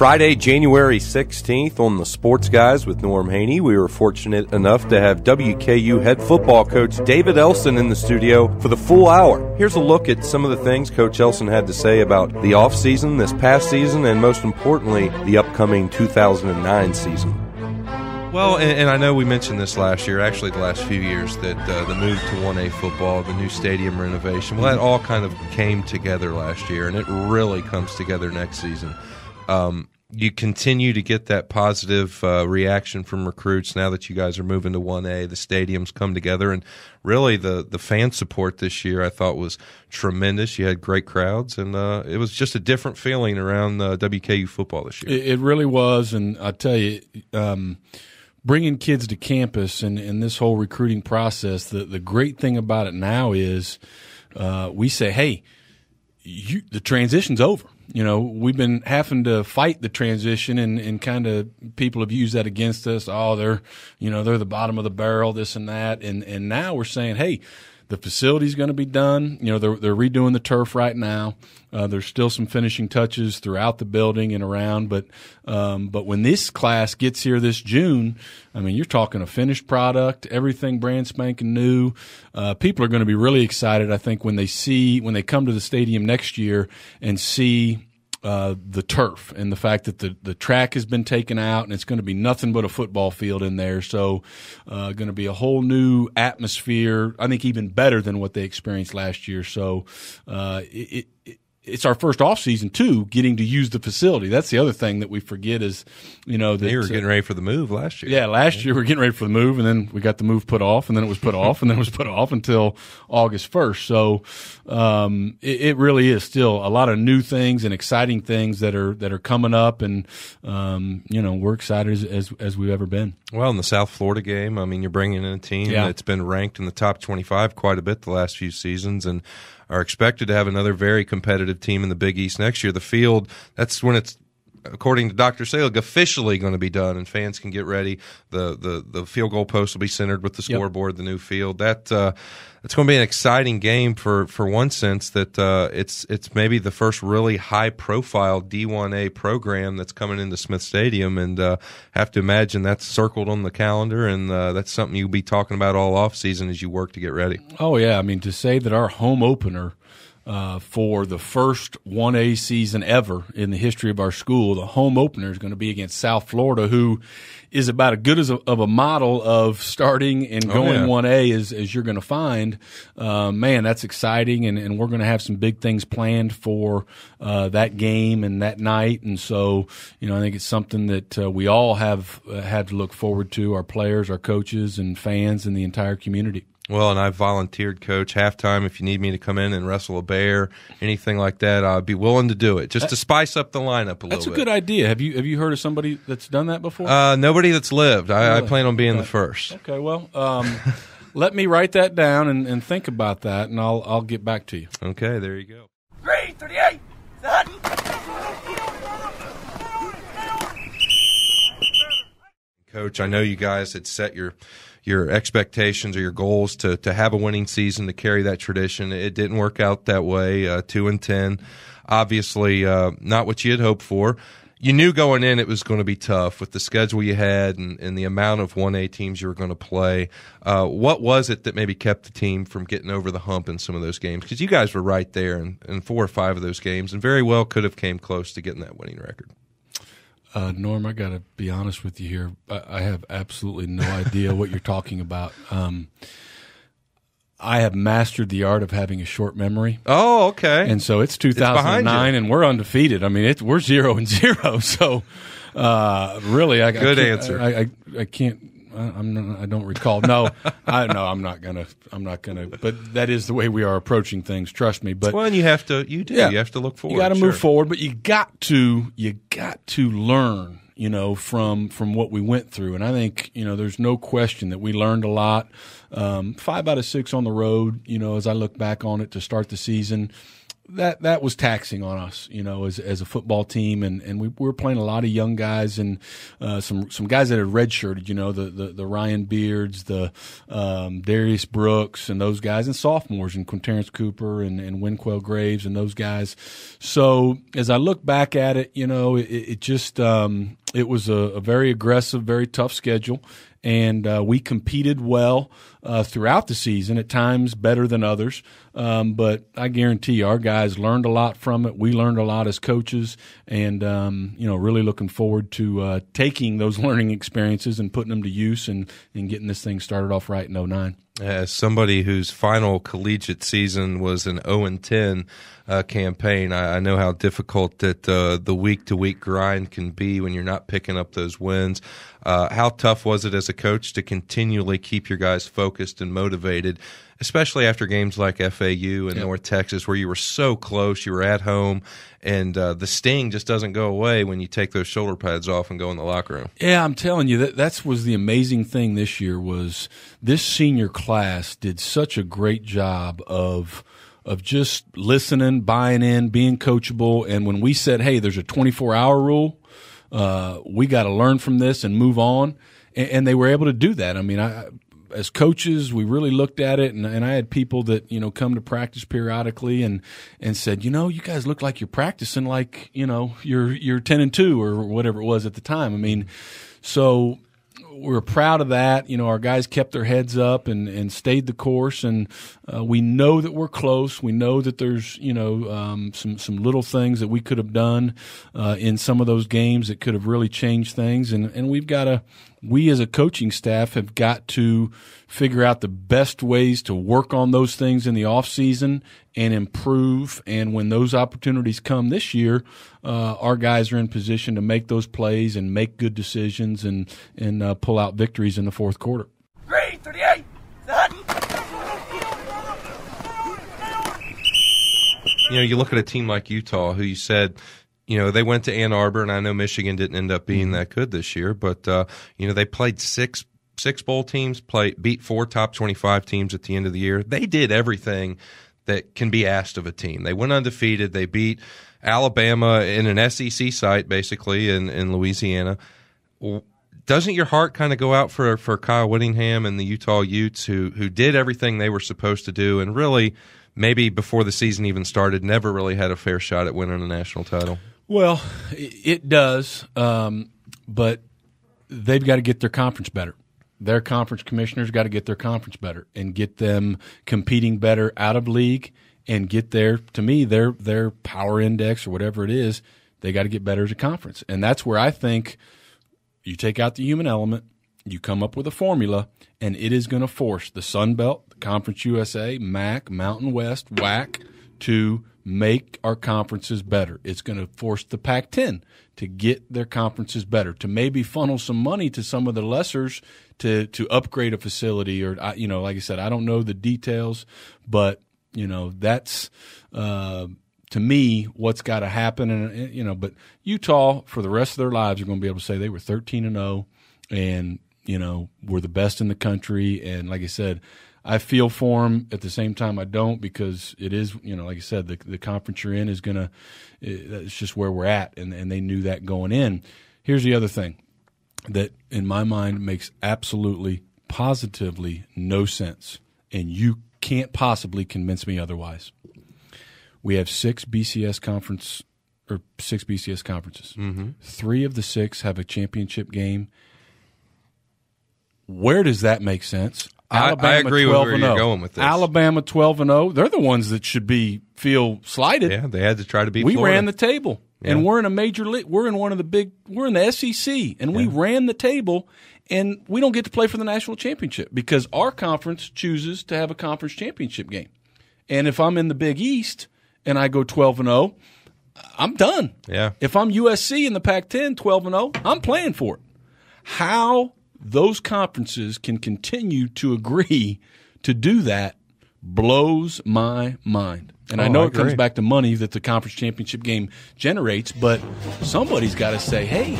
Friday, January 16th on the Sports Guys with Norm Haney. We were fortunate enough to have WKU head football coach David Elson in the studio for the full hour. Here's a look at some of the things Coach Elson had to say about the offseason, this past season, and most importantly, the upcoming 2009 season. Well, and, and, I know we mentioned this last year, actually the last few years, that uh, the move to 1A football, the new stadium renovation, well, that all kind of came together last year, and it really comes together next season. Um, you continue to get that positive uh, reaction from recruits now that you guys are moving to 1A. The stadiums come together, and really the the fan support this year I thought was tremendous. You had great crowds, and uh, it was just a different feeling around uh, WKU football this year. It, it, really was, and I tell you. Um, bringing kids to campus and, and this whole recruiting process, the, the great thing about it now is uh, we say, hey, you, the transition's over you know, we've been having to fight the transition and, and kind of people have used that against us. Oh, they're, you know, they're the bottom of the barrel, this and that. And, and now we're saying, hey, the facility's going to be done. You know, they're, they're redoing the turf right now. Uh, there's still some finishing touches throughout the building and around, but um, but when this class gets here this June, I mean, you're talking a finished product, everything brand spanking new. Uh, people are going to be really excited, I think, when they see when they come to the stadium next year and see uh, the turf and the fact that the, the track has been taken out and it's going to be nothing but a football field in there. So, uh, going to be a whole new atmosphere. I think even better than what they experienced last year. So, uh, it, it it's our first off season too, getting to use the facility. That's the other thing that we forget is, you know, that you were getting ready for the move last year. Yeah, last year we are getting ready for the move, and then we got the move put off, and then it was put off, and then it was put off until August first. So um, it, it, really is still a lot of new things and exciting things that are that are coming up, and um, you know we're excited as, as, as we've ever been. Well, in the South Florida game, I mean, you're bringing in a team yeah. that's been ranked in the top 25 quite a bit the last few seasons, and are expected to have another very competitive team in the Big East next year. The field, that's when it's according to Dr. Selig, officially going to be done, and fans can get ready. the the The field goal post will be centered with the scoreboard, yep. the new field. That uh, it's going to be an exciting game for for one sense that uh, it's it's maybe the first really high profile D1A program that's coming into Smith Stadium, and uh, have to imagine that's circled on the calendar, and uh, that's something you'll be talking about all off season as you work to get ready. Oh yeah, I mean to say that our home opener uh, for the first 1A season ever in the history of our school. The home opener is going to be against South Florida, who is about as good as a, of a model of starting and oh, going oh, yeah. 1A as, as you're going to find. Uh, man, that's exciting, and, and we're going to have some big things planned for uh, that game and that night. And so, you know, I think it's something that uh, we all have uh, had to look forward to our players, our coaches, and fans, and the entire community. Well, and I've volunteered, coach, halftime. If you need me to come in and wrestle a bear, anything like that, I'd be willing to do it, just to spice up the lineup a little. bit. That's a good idea. Have you have you heard of somebody that's done that before? Uh, nobody that's lived. I, really? I plan on being okay. the first. Okay, well, um, let me write that down and, and think about that, and I'll I'll get back to you. Okay, there you go. Three thirty-eight. Coach, I know you guys had set your your expectations or your goals to to have a winning season to carry that tradition. It didn't work out that way. Uh, two and ten, obviously uh, not what you had hoped for. You knew going in it was going to be tough with the schedule you had and, and the amount of 1A teams you were going to play. Uh, what was it that maybe kept the team from getting over the hump in some of those games? Because you guys were right there in, in four or five of those games and very well could have came close to getting that winning record. Uh, Norm, I got to be honest with you here. I, I, have absolutely no idea what you're talking about. Um, I have mastered the art of having a short memory. Oh, okay. And so it's 2009, it's and we're undefeated. I mean, it's we're zero and zero. So, uh, really, I good I answer. I, I, I can't I'm not, I don't recall. No, I no, I'm not gonna. I'm not gonna. But that is the way we are approaching things. Trust me. But well, and you have to. You do. Yeah, you have to look forward. You got to sure. move forward, but you got to. You got to learn. You know, from from what we went through, and I think you know, there's no question that we learned a lot. Um, five out of six on the road. You know, as I look back on it to start the season that that was taxing on us, you know, as as a football team, and and we, we were playing a lot of young guys and uh, some some guys that had redshirted, you know, the the, the Ryan Beards, the um, Darius Brooks, and those guys, and sophomores, and Quinterrence Cooper and and Winquell Graves, and those guys. So as I look back at it, you know, it, it just um, it was a, a very aggressive, very tough schedule, and uh, we competed well uh, throughout the season. At times, better than others, um, but I guarantee our guys learned a lot from it. We learned a lot as coaches, and um, you know, really looking forward to uh, taking those learning experiences and putting them to use and and getting this thing started off right in 09. As somebody whose final collegiate season was an 0 and 10 uh, campaign, I, I, know how difficult that uh, the week to week grind can be when you're not picking up those wins. Uh, how tough was it as a coach to continually keep your guys focused and motivated, especially after games like FAU and yep. North Texas, where you were so close, you were at home, and uh, the sting just doesn't go away when you take those shoulder pads off and go in the locker room. Yeah, I'm telling you that that's was the amazing thing this year was this senior class did such a great job of of just listening, buying in, being coachable, and when we said, "Hey, there's a 24 hour rule," uh, we got to learn from this and move on. And, and, they were able to do that. I mean, I, as coaches, we really looked at it, and, and, I had people that you know come to practice periodically and and said, you know, you guys look like you're practicing like you know you're you're ten and two or whatever it was at the time. I mean, so we're proud of that. You know, our guys kept their heads up and, and stayed the course, and uh, we know that we're close. We know that there's you know um, some some little things that we could have done uh, in some of those games that could have really changed things, and and we've got to we as a coaching staff have got to figure out the best ways to work on those things in the off season and improve. And when those opportunities come this year, uh, our guys are in position to make those plays and make good decisions and and uh, pull out victories in the fourth quarter. Three thirty-eight. You know, you look at a team like Utah, who you said you know, they went to Ann Arbor, and I know Michigan didn't end up being that good this year, but uh, you know, they played six six bowl teams, play beat four top twenty five teams at the end of the year. They did everything that can be asked of a team. They went undefeated. They beat Alabama in an SEC site, basically in in Louisiana. Doesn't your heart kind of go out for for Kyle Whittingham and the Utah Utes who who did everything they were supposed to do and really maybe before the season even started never really had a fair shot at winning a national title? Well, it does, um, but they've got to get their conference better. Their conference commissioners got to get their conference better and get them competing better out of league and get their to me their their power index or whatever it is. They got to get better as a conference, and that's where I think you take out the human element, you come up with a formula, and it is going to force the Sun Belt, the Conference USA, MAC, Mountain West, WAC to make our conferences better. It's going to force the Pac 10 to get their conferences better, to maybe funnel some money to some of the lessers to, to upgrade a facility. Or, you know, like I said, I don't know the details, but, you know, that's. Uh, to me, what's got to happen, and you know, but Utah for the rest of their lives are going to be able to say they were thirteen and zero, oh and you know, we're the best in the country. And like I said, I feel for them. At the same time, I don't because it is, you know, like I said, the the conference you're in is gonna. Eh, it's just where we're at, and and they knew that going in. Here's the other thing that, in my mind, makes absolutely, positively no sense, and you can't possibly convince me otherwise. We have six BCS conference or six BCS conferences. Mm-hmm. Three of the six have a championship game. Where does that make sense? Alabama I, I agree 12 with where you're going with this. Alabama 12 and 0. They're the ones that should be feel slighted. Yeah, they had to try to beat We Florida. ran the table. Yeah. And we're in a major league. We're in one of the big. We're in the SEC, and yeah. we ran the table, and we don't get to play for the national championship because our conference chooses to have a conference championship game. And if I'm in the Big East and I go 12 and 0, I'm done. Yeah. If I'm USC in the Pac-10, 12 and 0, I'm playing for it. How those conferences can continue to agree to do that blows my mind. And oh, I know I it comes back to money that the conference championship game generates, but somebody's got to say, "Hey,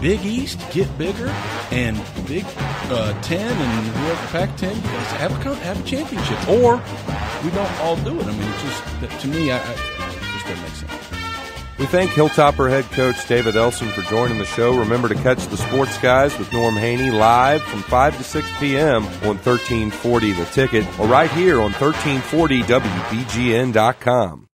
Big East, get bigger, and Big uh, Ten and whoever Pac-10, you guys have a have a championship, or we don't all do it." I mean, it's just to me, I, just doesn't make sense. We thank Hilltopper head coach David Elson for joining the show. Remember to catch the Sports Guys with Norm Haney live from 5 to 6 p.m. on 1340 The Ticket or right here on 1340WBGN.com.